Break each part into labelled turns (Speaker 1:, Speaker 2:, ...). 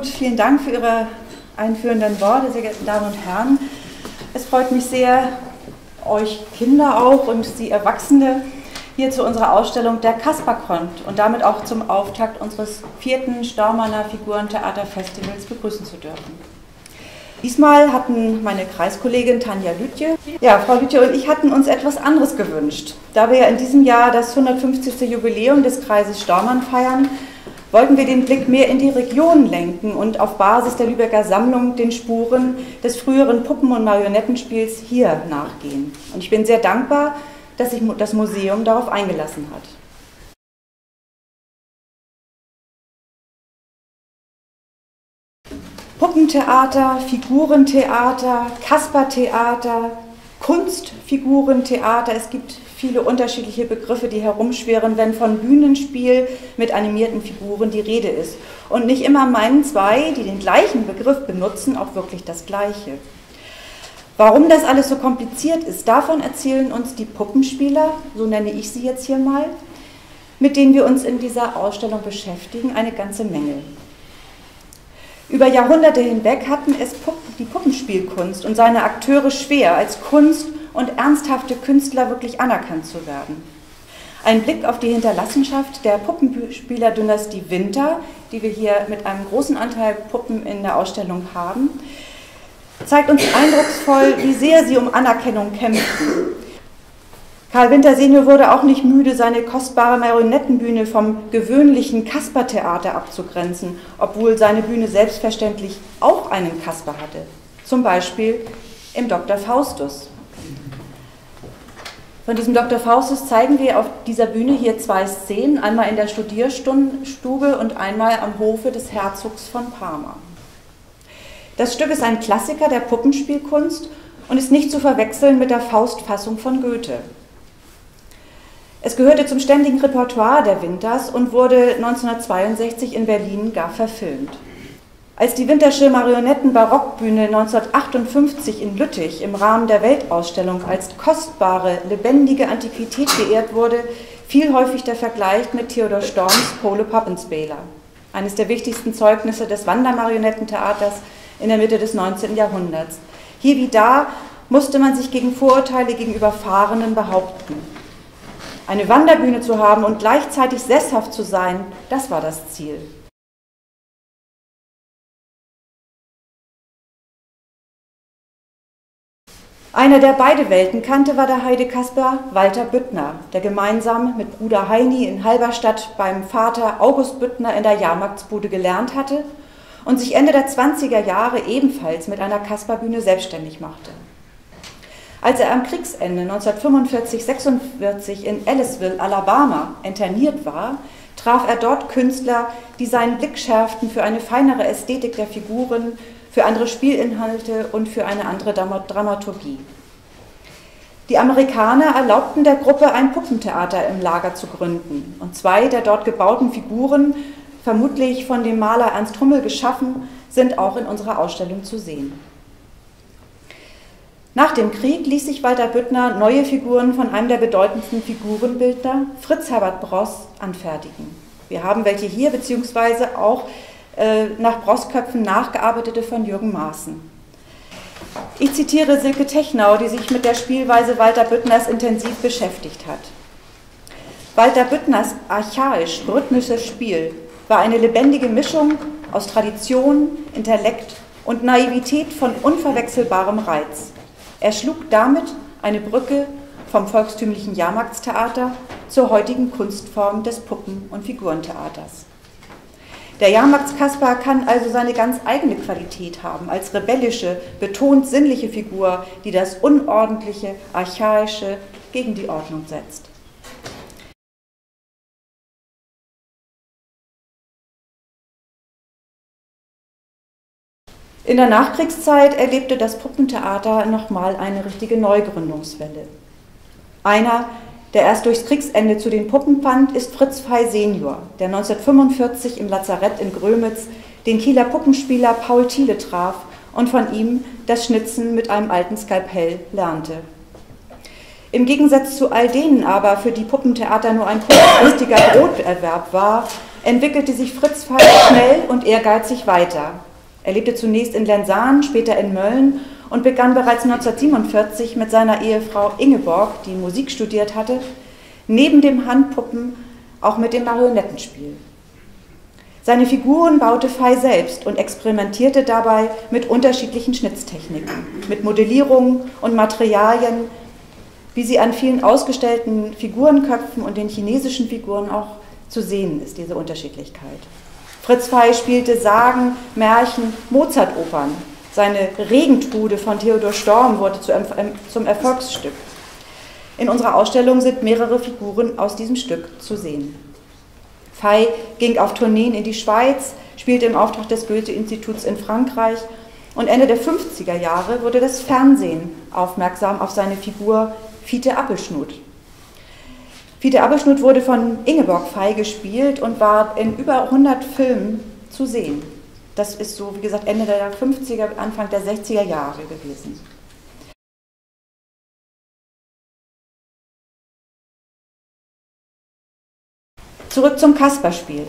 Speaker 1: Harmuth, vielen Dank für Ihre einführenden Worte, sehr geehrte Damen und Herren. Es freut mich sehr, euch Kinder auch und Sie Erwachsene hier zu unserer Ausstellung Der Kasperkont und damit auch zum Auftakt unseres vierten Staumanner Figurentheaterfestivals begrüßen zu dürfen. Diesmal hatten meine Kreiskollegin Tanja Lütje, ja, Frau Lütje und ich hatten uns etwas anderes gewünscht. Da wir ja in diesem Jahr das 150. Jubiläum des Kreises Staumann feiern, wollten wir den Blick mehr in die Region lenken und auf Basis der Lübecker Sammlung den Spuren des früheren Puppen- und Marionettenspiels hier nachgehen. Und ich bin sehr dankbar, dass sich das Museum darauf eingelassen hat. Puppentheater, Figurentheater, Kaspertheater, Kunstfigurentheater. Es gibt viele unterschiedliche Begriffe, die herumschwirren, wenn von Bühnenspiel mit animierten Figuren die Rede ist. Und nicht immer meinen zwei, die den gleichen Begriff benutzen, auch wirklich das Gleiche. Warum das alles so kompliziert ist, davon erzählen uns die Puppenspieler, so nenne ich sie jetzt hier mal, mit denen wir uns in dieser Ausstellung beschäftigen, eine ganze Menge. Über Jahrhunderte hinweg hatten es die Puppenspielkunst und seine Akteure schwer, als Kunst und ernsthafte Künstler wirklich anerkannt zu werden. Ein Blick auf die Hinterlassenschaft der Puppenspielerdynastie Winter, die wir hier mit einem großen Anteil Puppen in der Ausstellung haben, zeigt uns eindrucksvoll, wie sehr sie um Anerkennung kämpften. Karl Winter Senior wurde auch nicht müde, seine kostbare Marionettenbühne vom gewöhnlichen Kaspertheater abzugrenzen, obwohl seine Bühne selbstverständlich auch einen Kasper hatte. Zum Beispiel im Dr. Faustus. Von diesem Dr. Faustus zeigen wir auf dieser Bühne hier zwei Szenen, einmal in der Studierstube und einmal am Hofe des Herzogs von Parma. Das Stück ist ein Klassiker der Puppenspielkunst und ist nicht zu verwechseln mit der Faustfassung von Goethe. Es gehörte zum ständigen Repertoire der Winters und wurde 1962 in Berlin gar verfilmt. Als die Wintersche Marionetten-Barockbühne 1958 in Lüttich im Rahmen der Weltausstellung als kostbare, lebendige Antiquität geehrt wurde, fiel häufig der Vergleich mit Theodor Storms Pole Pappenspieler, eines der wichtigsten Zeugnisse des Wandermarionettentheaters in der Mitte des 19. Jahrhunderts. Hier wie da musste man sich gegen Vorurteile gegenüber Fahrenden behaupten. Eine Wanderbühne zu haben und gleichzeitig sesshaft zu sein, das war das Ziel. Einer, der beide Welten kannte, war der Heidekasper Walter Büttner, der gemeinsam mit Bruder Heini in Halberstadt beim Vater August Büttner in der Jahrmarktsbude gelernt hatte und sich Ende der 20er Jahre ebenfalls mit einer Kasperbühne selbstständig machte. Als er am Kriegsende 1945-46 in Ellisville, Alabama, interniert war, traf er dort Künstler, die seinen Blick schärften für eine feinere Ästhetik der Figuren, für andere Spielinhalte und für eine andere Dramaturgie. Die Amerikaner erlaubten der Gruppe, ein Puppentheater im Lager zu gründen. Und zwei der dort gebauten Figuren, vermutlich von dem Maler Ernst Hummel geschaffen, sind auch in unserer Ausstellung zu sehen. Nach dem Krieg ließ sich Walter Büttner neue Figuren von einem der bedeutendsten Figurenbildner, Fritz Herbert Bross, anfertigen. Wir haben welche hier, beziehungsweise auch äh, nach Brossköpfen nachgearbeitete von Jürgen Maaßen. Ich zitiere Silke Technau, die sich mit der Spielweise Walter Büttners intensiv beschäftigt hat. Walter Büttners archaisch-rhythmisches Spiel war eine lebendige Mischung aus Tradition, Intellekt und Naivität von unverwechselbarem Reiz. Er schlug damit eine Brücke vom volkstümlichen Jahrmarktstheater zur heutigen Kunstform des Puppen- und Figurentheaters. Der Jahrmarktskasper kann also seine ganz eigene Qualität haben, als rebellische, betont sinnliche Figur, die das Unordentliche, Archaische gegen die Ordnung setzt. In der Nachkriegszeit erlebte das Puppentheater nochmal eine richtige Neugründungswelle. Einer, der erst durchs Kriegsende zu den Puppen fand, ist Fritz Fey senior, der 1945 im Lazarett in Grömitz den Kieler Puppenspieler Paul Thiele traf und von ihm das Schnitzen mit einem alten Skalpell lernte. Im Gegensatz zu all denen aber, für die Puppentheater nur ein kurzfristiger Broterwerb war, entwickelte sich Fritz Pfeil schnell und ehrgeizig weiter. Er lebte zunächst in Lensahn, später in Mölln und begann bereits 1947 mit seiner Ehefrau Ingeborg, die Musik studiert hatte, neben dem Handpuppen auch mit dem Marionettenspiel. Seine Figuren baute Fey selbst und experimentierte dabei mit unterschiedlichen Schnitztechniken, mit Modellierungen und Materialien, wie sie an vielen ausgestellten Figurenköpfen und den chinesischen Figuren auch zu sehen ist, diese Unterschiedlichkeit. Fritz Fey spielte Sagen, Märchen, Mozart-Opern. Seine Regentrude von Theodor Storm wurde zum Erfolgsstück. In unserer Ausstellung sind mehrere Figuren aus diesem Stück zu sehen. Fey ging auf Tourneen in die Schweiz, spielte im Auftrag des Goethe-Instituts in Frankreich und Ende der 50er Jahre wurde das Fernsehen aufmerksam auf seine Figur Fiete Appelschnut. Fiete Appelschnut wurde von Ingeborg Fey gespielt und war in über 100 Filmen zu sehen. Das ist so, wie gesagt, Ende der 50er, Anfang der 60er Jahre gewesen. Zurück zum Kasperspiel.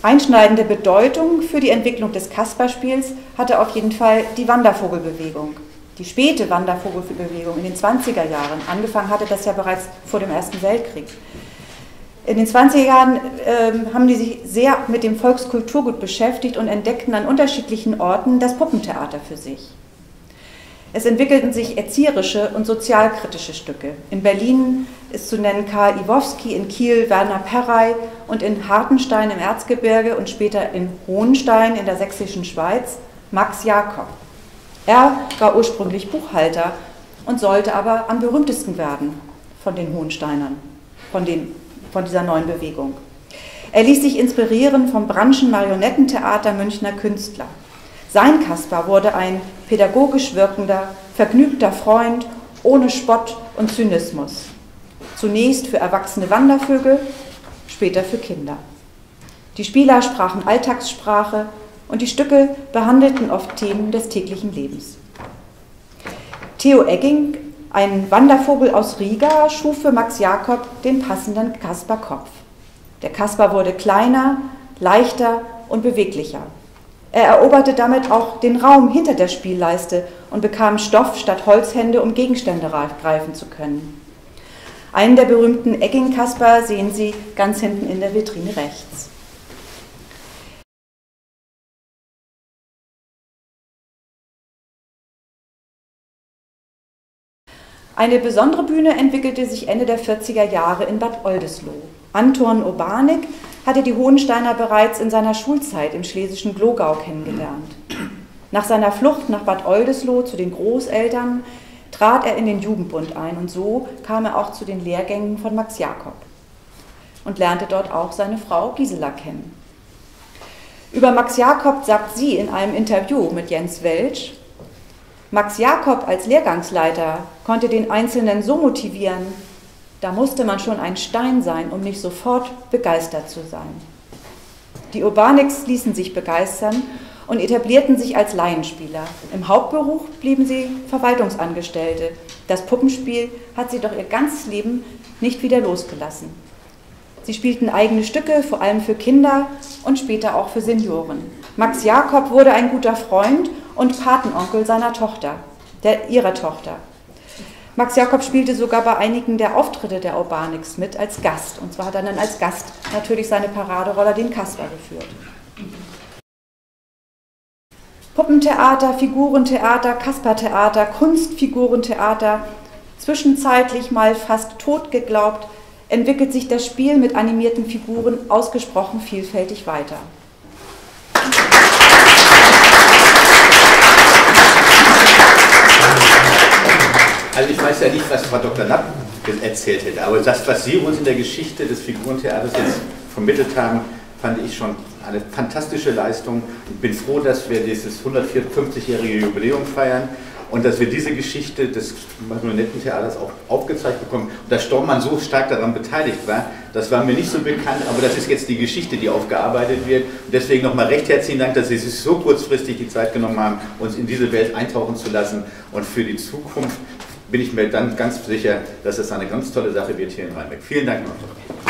Speaker 1: Einschneidende Bedeutung für die Entwicklung des Kasperspiels hatte auf jeden Fall die Wandervogelbewegung die späte Wandervogelbewegung in den 20er Jahren, angefangen hatte das ja bereits vor dem Ersten Weltkrieg. In den 20er Jahren äh, haben die sich sehr mit dem Volkskulturgut beschäftigt und entdeckten an unterschiedlichen Orten das Puppentheater für sich. Es entwickelten sich erzieherische und sozialkritische Stücke. In Berlin ist zu nennen Karl Iwowski, in Kiel Werner Perrey und in Hartenstein im Erzgebirge und später in Hohenstein in der sächsischen Schweiz Max Jakob. Er war ursprünglich Buchhalter und sollte aber am berühmtesten werden von den Hohensteinern, von, den, von dieser neuen Bewegung. Er ließ sich inspirieren vom Branchen Marionettentheater Münchner Künstler. Sein Kaspar wurde ein pädagogisch wirkender, vergnügter Freund ohne Spott und Zynismus. Zunächst für erwachsene Wandervögel, später für Kinder. Die Spieler sprachen Alltagssprache, und die Stücke behandelten oft Themen des täglichen Lebens. Theo Egging, ein Wandervogel aus Riga, schuf für Max Jakob den passenden Kasper-Kopf. Der Kasper wurde kleiner, leichter und beweglicher. Er eroberte damit auch den Raum hinter der Spielleiste und bekam Stoff statt Holzhände, um Gegenstände greifen zu können. Einen der berühmten Egging-Kasper sehen Sie ganz hinten in der Vitrine rechts. Eine besondere Bühne entwickelte sich Ende der 40er Jahre in Bad Oldesloe. Anton Urbanik hatte die Hohensteiner bereits in seiner Schulzeit im schlesischen Glogau kennengelernt. Nach seiner Flucht nach Bad Oldesloe zu den Großeltern trat er in den Jugendbund ein und so kam er auch zu den Lehrgängen von Max Jakob und lernte dort auch seine Frau Gisela kennen. Über Max Jakob sagt sie in einem Interview mit Jens Welsch, Max Jakob als Lehrgangsleiter konnte den Einzelnen so motivieren, da musste man schon ein Stein sein, um nicht sofort begeistert zu sein. Die Urbanics ließen sich begeistern und etablierten sich als Laienspieler. Im Hauptberuf blieben sie Verwaltungsangestellte. Das Puppenspiel hat sie doch ihr ganzes Leben nicht wieder losgelassen. Sie spielten eigene Stücke, vor allem für Kinder und später auch für Senioren. Max Jakob wurde ein guter Freund und Patenonkel seiner Tochter, der, ihrer Tochter. Max Jakob spielte sogar bei einigen der Auftritte der Urbanics mit als Gast. Und zwar hat er dann als Gast natürlich seine Paraderoller, den Kasper, geführt. Puppentheater, Figurentheater, Kaspertheater, Kunstfigurentheater, zwischenzeitlich mal fast tot geglaubt, entwickelt sich das Spiel mit animierten Figuren ausgesprochen vielfältig weiter.
Speaker 2: Also ich weiß ja nicht, was Frau Dr. Lapp erzählt hätte, aber das, was Sie uns in der Geschichte des Figurentheaters jetzt vermittelt haben, fand ich schon eine fantastische Leistung. Ich bin froh, dass wir dieses 150-jährige Jubiläum feiern und dass wir diese Geschichte des Marionettentheaters auch aufgezeigt bekommen. Und dass Stormann so stark daran beteiligt war, das war mir nicht so bekannt, aber das ist jetzt die Geschichte, die aufgearbeitet wird. Und deswegen nochmal recht herzlichen Dank, dass Sie sich so kurzfristig die Zeit genommen haben, uns in diese Welt eintauchen zu lassen. Und für die Zukunft bin ich mir dann ganz sicher, dass es eine ganz tolle Sache wird hier in Rheinbeck. Vielen Dank noch.